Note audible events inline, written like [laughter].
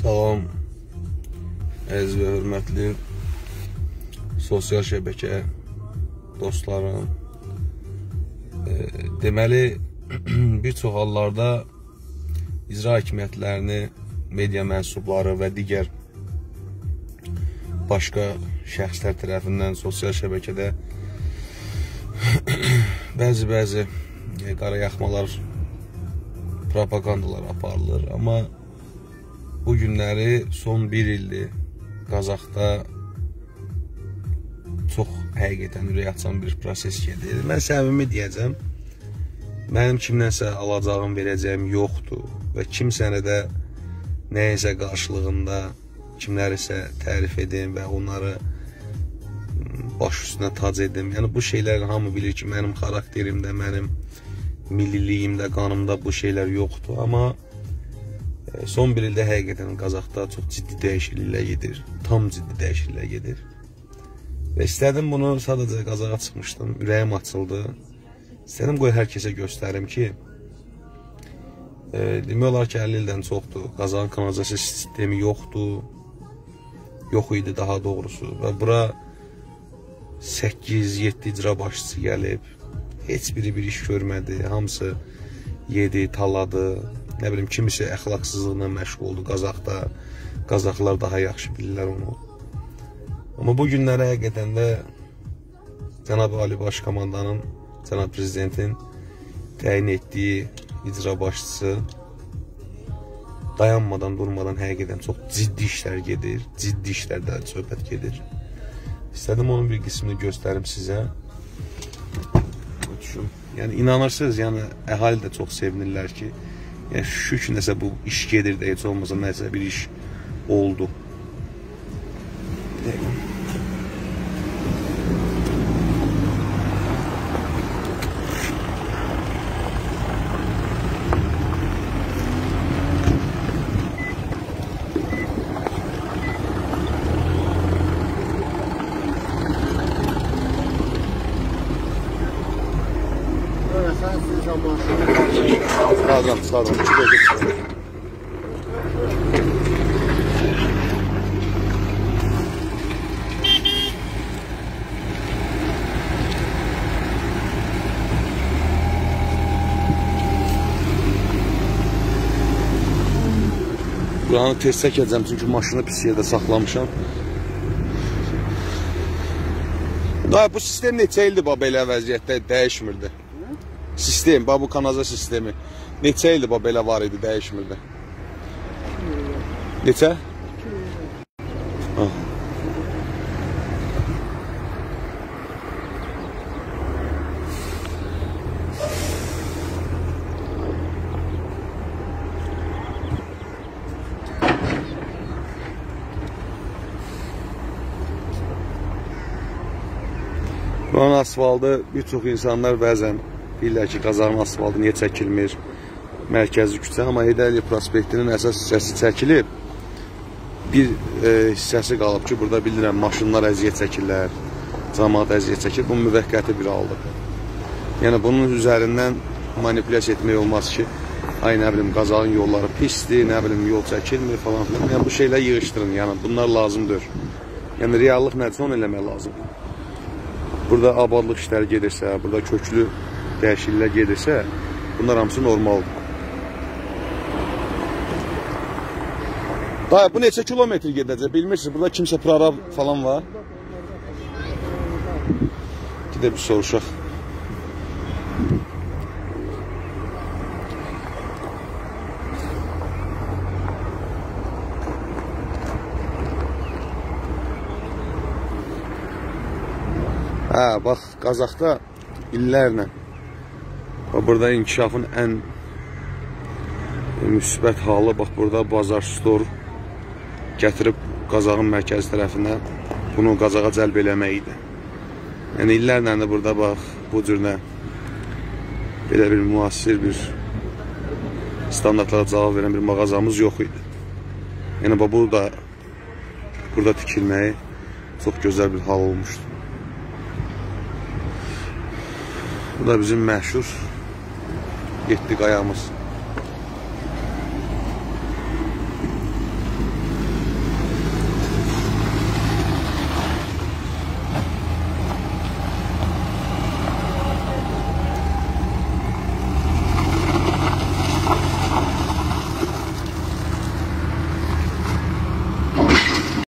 Salam, əziz və hörmətli sosial şəbəkə dostlarım. E, deməli, [clears throat] bir çox hallarda icra hakimiyyətlərini, media mənsubları və digər başqa şəxslər tərəfindən sosial şəbəkədə [clears throat] bəzi-bəzi e, qara yaxmalar, propagandalar aparılır. Amma bu günləri son bir ildir Qazaxda çox həqiqətən ürək açan bir proses gedir. Mən səmimi deyəcəm, mənim kimdənsə alacağım, verəcəyim yoxdur və kimsəni də nəyəsə qarşılığında kimlərisə tərif edim və onları baş üstünə tac edim. Yəni bu şeylər hamı bilir ki, mənim xarakterimdə, mənim milliliyimdə, qanımda bu şeylər yoxdur, amma Son bir ildə həqiqətən Qazaxda çox ciddi dəyişikliklər gedir. Tam ciddi dəyişikliklər gedir. Və istədim bunu sadəcə Qazaxa çıxmışdım, ürəyim açıldı. İstədim qoy hər kəsə göstərim ki, e, demək olar ki 50 ildən çoxdur. Qazaxın kanalizasiya sistemi yoxdur. Yox idi daha doğrusu və bura 8-7 icra başçısı gəlib. Heç biri bir iş görmədi. Hamısı yedi, taladı nə bilim kimisi əxlaqsızlıqla məşğuldur Qazaxda. Qazaxlar daha yaxşı bilirlər onu. Amma bu günlərə həqiqətən də cənab Ali Baş Komandanın, cənab prezidentin təyin etdiyi icra başçısı dayanmadan, durmadan həqiqətən çox ciddi işlər gedir. Ciddi işlərdə söhbət gedir. İstədim onun bir qismini göstərim sizə. Düşün. Yəni inanırsınız, yəni əhali də çox sevinirlər ki, Yəni şükür ki, nəsə bu iş gedir də, heç olmasa nəsə bir iş oldu. Sağdan. İki dakika. Buranı tez çəkəcəm, çünki maşını pis yerdə saxlamışam. Daha bu sistem neçə ildir belə vəziyyətdə dəyişmirdi? Sistem, bax bu kanaza sistemi. Neçə ildir bax belə var idi, dəyişmirdi. Neçə? Ah. Buranın asfaltı bir çox insanlar bəzən deyirlər ki, Qazarın asfaltı niyə çəkilmir, mərkəzi küçə, amma Heydərli prospektinin əsas hissəsi çəkilib. Bir e, hissəsi qalıb ki, burada bilirəm, maşınlar əziyyət çəkirlər, cəmaat əziyyət çəkir, bu müvəqqəti bir haldır. Yəni, bunun üzərindən manipulyasiya etmək olmaz ki, ay nə bilim, Qazarın yolları pisdir, nə bilim, yol çəkilmir falan filan. Yəni, bu şeylər yığışdırın, yəni, bunlar lazımdır. Yəni, reallıq nədir, onu eləmək lazımdır. Burada abadlıq işləri gedirsə, burada köklü dəyişikliklər gedirsə, bunlar hamısı normaldır. Dayı, bu neçə kilometr gedəcək, bilmirsiniz, burada kimsə prorab falan var. Gedək bir soruşaq. Hə, bax, Qazaxda illərlə burada inkişafın ən müsbət halı, bax, burada bazar stor gətirib Qazağın mərkəzi tərəfinə bunu Qazağa cəlb eləmək idi. Yəni, illərlə də burada, bax, bu cürlə belə bir müasir bir standartlara cavab verən bir mağazamız yox idi. Yəni, bax, burada burada tikilməyi çox gözəl bir hal olmuşdu. Bu da bizim məşhur 7 qayamız.